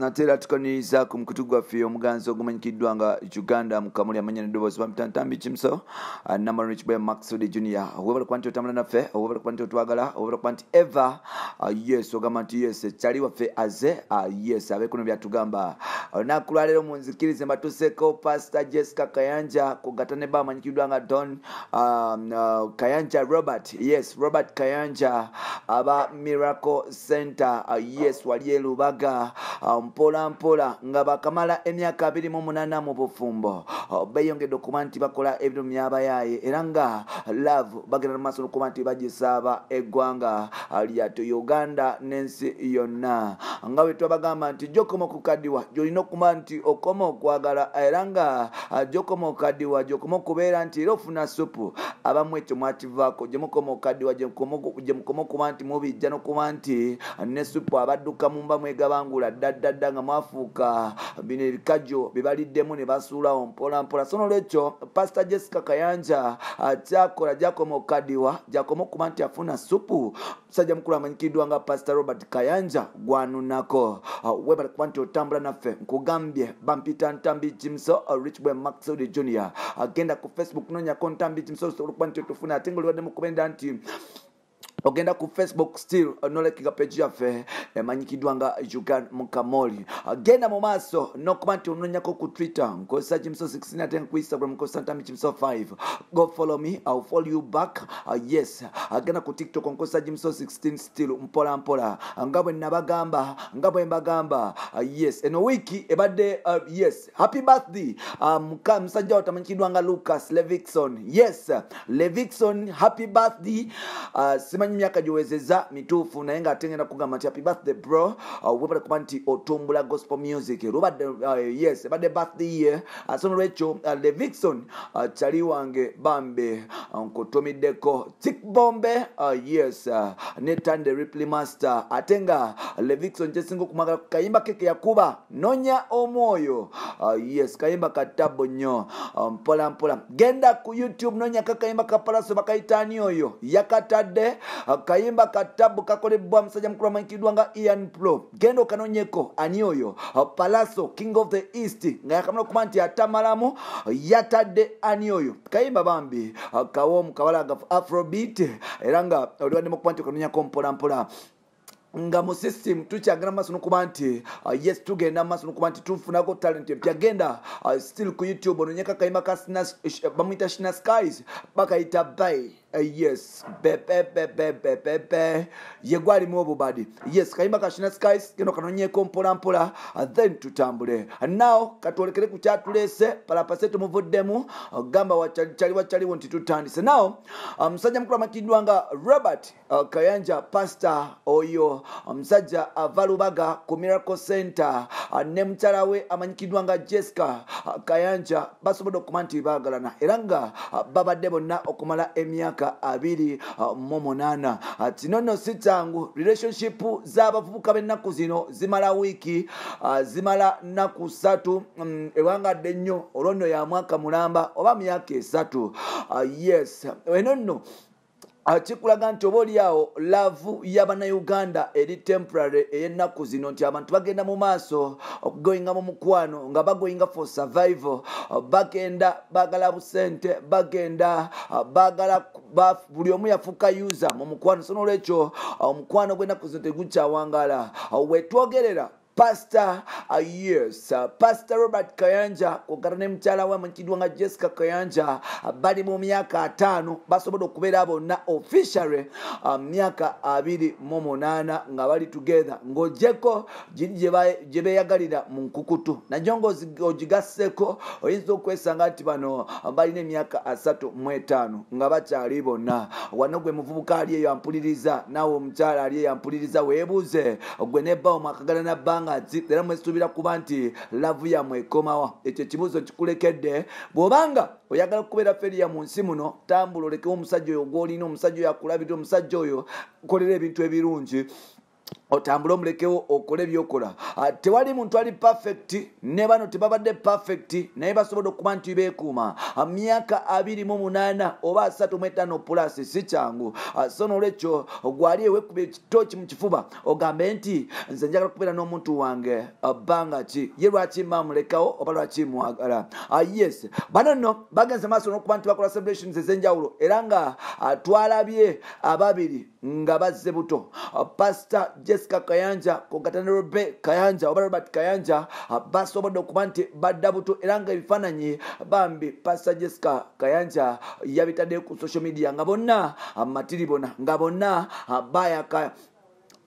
Nate era tukaniriza ku mukutu gwaffe omuganzi ogumanyikiddwa nga uganda mukamuli amanya nedoboozi bamutantambi kimso Ah, rich boy maxud junior. Webala kuba nti otambula naffe webala kuba nti otwagala webala kuba nti eva Ah, yes ogamba nti yes kyali waffe aze Ah, yes abekuno byatugamba olunaku lwaleero munzikirize mbatuseeko pastor jessica kayanja kugata ne ba amanyikiddwa nga don um, kayanja robert yes robert kayanja aba miracle center. Yes wali elubaga uh, mpola mpola nga bakamala emyaka abiri mu munana mu bufumbo. Uh, beyongedde okuba nti bakola ebintu byabayaaye era nga love bagenda mu maaso nokuba nti bagisaaba eggwanga uh, lyatyo uganda n'ensi yonna. Nga bwe twabagamba nti gyokoma okukaddiwa gyolina okuba nti okoma okwagala era nga gyokoma okaddiwa gyokoma okubeera nti era ofuna supu abamu ekyo mwakivaako gyemukoma okaddiwa gyemukoma okuba nti mubijja nokuba nti ne supu abadduka mumba mwegabangula ddaddadda nga mwafuuka bino ebikajjo bebaliddemu ne basuulawo mpolampola. So nolwekyo pasita jessica kayanja ah, kyakola gyakoma okaddiwa gyakoma okuba nti afuna supu musajja mukulu amanyikiddwa nga pasita robert kayanja gwanunako Ah, webale kuba nti otambula naffe nkugambye bampita ntambi jimso rich boy maxod junior. Agenda ku facebook nonyako ntambi jimso osobola okuba nti otufuna ate nga oliwadde mukubenda nti ogenda ku facebook still nolekeka page yaffe emanyikiddwa nga ugan mukamoli genda mu maaso nokuba nti ononyako ku twitter. Nkozesa kimso 16 ate ku instagram nkozesa ntami kimso 5 go follow me ill follow you back. Uh, yes. Agenda ku tiktok nkozesa jimso 16 still mpola mpola. Nga bwe nabagamba nga bwe mbagamba. Uh, yes. Eno wiiki ebadde uh, yes. Happy birthday. Uh, musajja wo tamanyikiddwa nga lucas levikson. Yes. Levikson happy birthday. Uh, simanyi myaka giwezeza mituufu naye nga ate ngenda kugamba nti happy birthday bro. Uh, webale kuba nti otumbula gospel music. Lubadde uh, yes ebadde birthday ye uh, so nolwekyo uh, levikson uh, kyali wange bambe uh, nkutumiddeko tikbombe uh, yes uh, ne tande ripley master. Ate nga levikson kyesinga okumagala ku kayimba ke keyakuba nonya omwoyo. Uh, yes kayimba katabo nnyo. Uh, mpola mpola. Genda ku youtube nonyako akayimba kapalaso bakayitaani oyo. Yakatadde uh, kayimba katabu kakolebwa musajja mukulu amanyikiddwa nga ian pro genda okanonyeko ani oyo palaso king of the east. Nga yakamala okuba nti atamalamu yatadde ani oyo kayimba bambi uh, kawoomu kabalagafu afrobit era nga oliwaddemu okuba nti okanonyako mpolampola nga mu system tukyagenda maaso nokuba nti uh, yes tugenda maaso nokuba nti tufunako talent. Empya genda uh, still ku youtube. Ononyeka kayimba ka Sina- bamwita shina skies. Bakayita uh, yes. Bepepepepepepe yegwalimu obubadi. Yes kayimba ka shina skies genda okanonyeko mpolampola then tutambule. Now katwolekere ku kyatulese palapase tumuvuddemu uh, gamba wachali chali wachaliwo nti tutandise. Now omusajja um, mukulu amakidwa nga robert kayanja pastor oyo. Omusajja ava lubaga ku miracle center. Ne mukyala we amanyikiddwa nga jessica. Kayanja basobodde okuba nti baagalana. Era nga babadde bonna okumala emyaka abiri uh, mu munaana kino nno si kyangu relationship z'abavubuka b'ennaku zino zimala wiiki uh, zimala nnaku ssatu um, ewangadde nnyo olwo nno ya mwaka mulamba oba myaka esatu. Yes eno nno Ah, kikulaga nti oba oliawo laavu y'abannayuganda eri temporary ey'ennaku zino nti abantu bagenda mu maaso okugoyinga mu mukwano nga bagoyinga for survival bagenda baagala busente bagenda ah, baagala ba- buli omu yafuuka user mu mukwano. So nolwekyo omukwano gw'ennaku zino tegukyawangala wetwogerera pastor uh, yes uh, pastor robert kayanja kwogera ne mukyala we amanyikiddwa nga jessica kayanja uh, bali mu myaka ataano basobodde okubeera bonna officially uh, myaka abiri mu munaana nga bali together. Ng'ogyeko giri gye beeyagalira mu nkukutu. Najo ng'ogigasseko oyinza okwesanga nti bano balina emyaka asatu mu etaano nga bakyali bonna. Wano gwe muvubuka ali eyo ampuliriza naawe omukyala ali eyo ampuliriza weebuuze gwe nebbawo mwakagala nabbanga ki era mwesuubira kuba nti lavu yammwe ekomawa ekyo ekibuuzo kikulekedde bw'obanga oyagala kubeera feriya mu nsi muno tambula olekewo omusajja oyo gwolina omusajja oyo akulabira omusajja oyo kolera ebintu ebirungi otambule omulekewo okole ebyokola Ah, tewali muntu ali perfect ne bano tebabadde perfect naye basobodde okuba nti beekuuma. Ah, myaka 28 oba 35 plus si kyangu. Ah, so nolwekyo gwali ewekuba ekitooki mu kifuba ogambe nti nze njagala kubeera n'omuntu wange bbanga ki? Ye lwaki mamulekawo oba lwaki mwagala? Yes. Bano nno bagenze maaso n'okuba nti bakola celebrations ez'enjawulo era nga twalabye ababiri nga bazze buto. Ah, pastor jessica kayanja kogata ne robe kayanja oba robert kayanja basobodde okuba nti badda buto era nga ebifaananyi bambi pastor jessica kayanja yabitadde ku social media nga bonna ah, matiribona nga bonna bayaka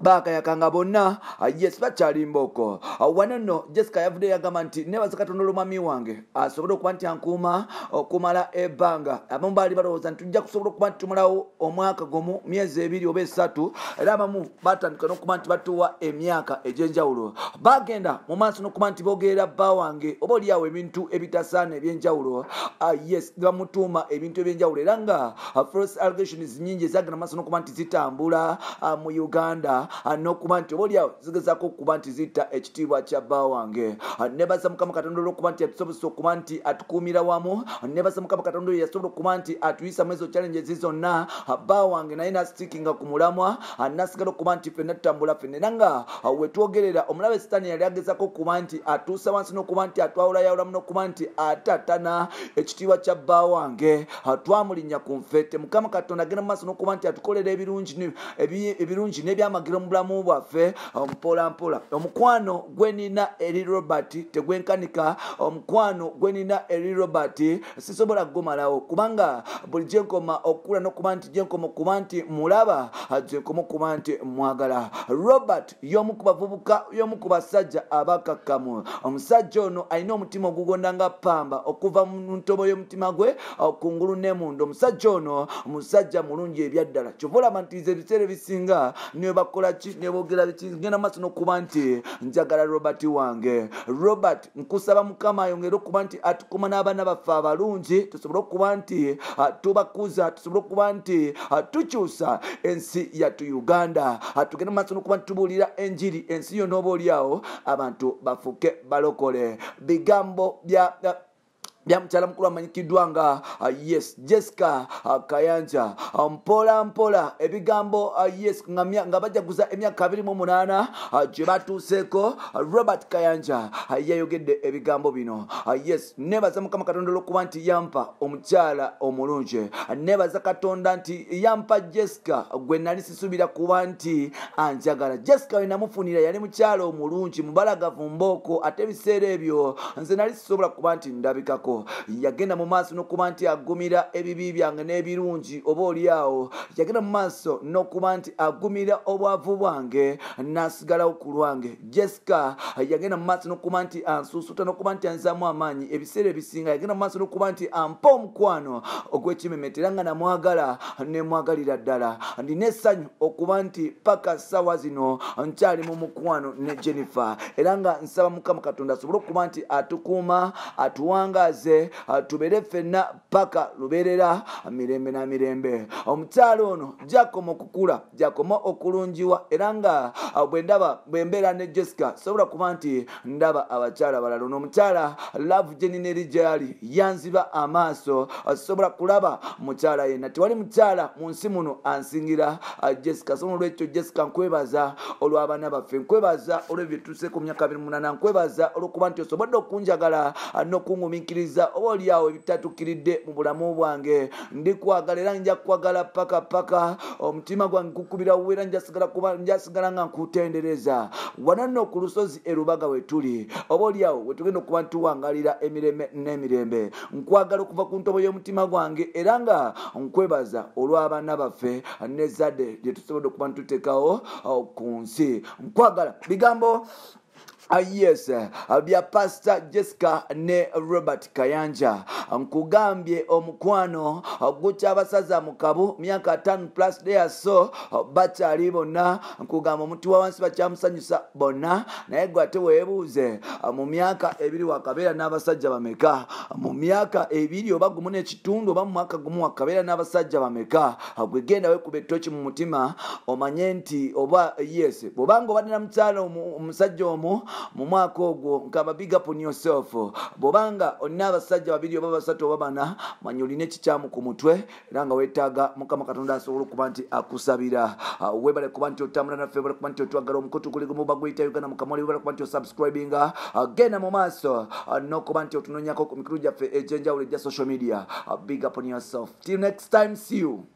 bakayaka nga bonna ah, yes bakyali mbooko Ah, wano nno jessica yavudde yagamba nti nebaza katonda olwomwami wange asobole okuba nti ankuuma okumala ebbanga. Abamu baali balowooza nti tujja kusobola okuba nti tumalawo omwaka gumu myezi ebiri oba esatu. Era abamu batandika n'okuba nti batuwa emyaka egy'enjawulo. Bagenda mu maaso n'okuba nti bogerera bba wange oba oliawo ebintu ebitasaana ebyenjawulo. Ah, yes ne bamutuuma ebintu ebyenjawulo era nga false allegations nyingi ezagenda maaso n'okuba nti zitambula mu uganda ah, n'okuba nti oba oliawo zigezaako okuba nti zitta ekitiibwa kya bba wange. Ah, nebaza mukama katonda olw'okuba nti atusobozesa okuba nti atukuumira wamu. Nebaza mukama katonda oyo yasobola okuba nti atuyisa mu ezo challenges zonna. Ah, bba wange naye nasitinga ku mulamwa. Ah, nasigala okuba nti fenna tutambula fenna era nga ah, wetwogerera omulabe sitaani yali agezako okuba nti atuusa wansi n'okuba nti atwawulayawulamu n'okuba nti atatana ekitiibwa kya bba wange. Ah, twamulinnya ku nfete mukama katonda agenda mu maaso n'okuba nti atukolera ebirungi ne- n'ebyamagiro mu bulamu bwaffe ah, mpola mpola omukwano gwe nina eri robert tegwenkanika omukwano gwe nina eri robert sisobola gumalawo kubanga buli gyenkoma okukula n'okuba nti gyenkoma okuba nti mulaba gyenkoma okuba nti mwagala robert y'omu ku bavubuka y'omu ku basajja abakakkamu omusajja ono alina omutima ogugonda nga pamba okuva mu ntobo y'omutima gwe kungulu n'emunda omusajja ono musajja mulungi ebyaddala kyova olaba nti ze ebiseera ebisinga ne bakola ki ne boogera biki ngenda maaso n'okuba nti njagala robert wange. Robert nkusaba mukama ayongere okuba nti atukuma n'abaana baffe abalungi tusobole okuba nti tubakuza tusobole okuba nti tukyusa ensi yattu uganda. Tugende mu maaso n'okuba nti tubuulira enjiri ensi yonna oba oliawo abantu bafuuke balokole. Bigambo bya bya- bya mukyala mukulu amanyikiddwa nga uh, yes jessica uh, kayanja uh, mpola mpola ebigambo yes nga, bajaguza emyaka 28 uh, gye batuuseeko robert kayanja yayogedde ebigambo bino yes nebaza mukama katonda olwokuba nti yampa omukyala omulungi nebaza katonda nti yampa jessica gwe nali sisuubira kuba nti anjagala. Jessica we namufunira yali mukyala omulungi mubalagavu mbooko ate ebiseera ebyo nze nali sisobola kuba nti ndabikako yagenda mu maaso n'okuba nti agumira ebibi byange n'ebirungi oba oliawo yagenda mu maaso n'okuba nti agumira obwavu bwange n'asigalawo ku lwange. Jessica yagenda mu maaso n'okuba nti ansuusuta n'okuba nti anzaamu amaanyi ebiseera ebisinga. Yagenda mu maaso n'okuba nti ampa omukwano ogw'ekimemete era nga namwagala nemwagalira ddala. Ndina essanyu okuba nti paka ssaawa zino nkyali mu mukwano ne jennifer. Era nga nsaba mukama katonda asobole okuba nti atukuuma atuwangaaze tubeere ffenna paka lubeerera mirembe na mirembe. Omukyala ono jakoma okukula jakoma okulungiwa era nga ah, bwe ndaba bwe mbeera ne jessica sobola kuba nti ndaba abakyala balala. Ono omukyala love jenineri gyali yanziba amaaso ah, sobola kulaba mukyala yenna tewali mukyala mu nsi muno ansingira ah, jessica. So nolwekyo jessica nkwebaza olw'abaana baffe nkwebaza olw'ebyetuuse ku myaka 28 nkwebaza olw'okuba nti osobodde okunjagala ah, n'okungumiikiriza oba oliawo ebitatukiridde mu bulamu bwange. Ndikwagala era nja kwagala paka paka. Omutima gwange gukubira wuwera njasigala nga nkutendereza. Wana nno ku lusozi erubaga we tuli oba oliawo wetugenda okuba ntuwangalira emirembe n'emirembe. Nkwagala okuva ku ntobo y'omutima gwange era nga nkwebaza olw'abaana baffe nezadde lye tusobodde okuba ntuteekawo ku nsi. Nkwagala bigambo Ah, yes ah, bya pasita jessica ne robert kayanja. Nkugambye omukwano ah, gukyabasaza mu kabu myaka 5 plus deyaso bakyali bonna. Nkugamba omuntu wa wansi bakyamusanyusa bonna naye gwe ate weebuuze ah, mu myaka ebiri wakabeera n'abasajja bameka? Mu myaka ebiri oba gumu n'ekitundu oba mu mwaka gumu wakabeera n'abasajja bameka? Ah, gwe genda wekuba ettoki mu mutima omanye nti oba yes bwobanga obadde na mukyala omu- omusajja omu mu mwaka ogwo nkaba big up on yourself. Bwobanga olina abasajja babiri oba basatu oba bana manya olina ekikyamu ku mutwe era nga weetaaga mukama katonda asobola okuba nti akusabira. Ah, webale kuba nti otambula naffe webale kuba nti otwagala omukutu guli gumu baguyita uganda mukamoli webale kuba nti osubscribinga Ah, genda mu maaso ah, n'okuba nti otunonyako ku mikulu gyaffe egyenjawulo egya social media. Big up on yourself. Till next time see you